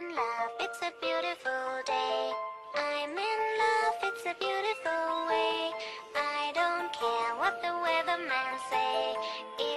in love, it's a beautiful day. I'm in love, it's a beautiful way. I don't care what the weatherman say.